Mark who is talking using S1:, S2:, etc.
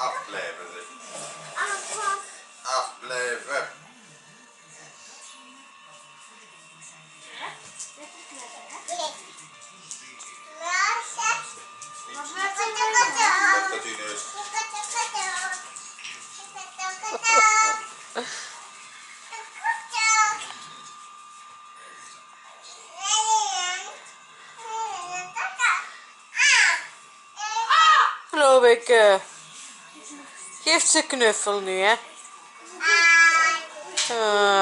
S1: Afbleven.
S2: Afbleven. Ik. eh. Geef ze knuffel nu, hè. Ah.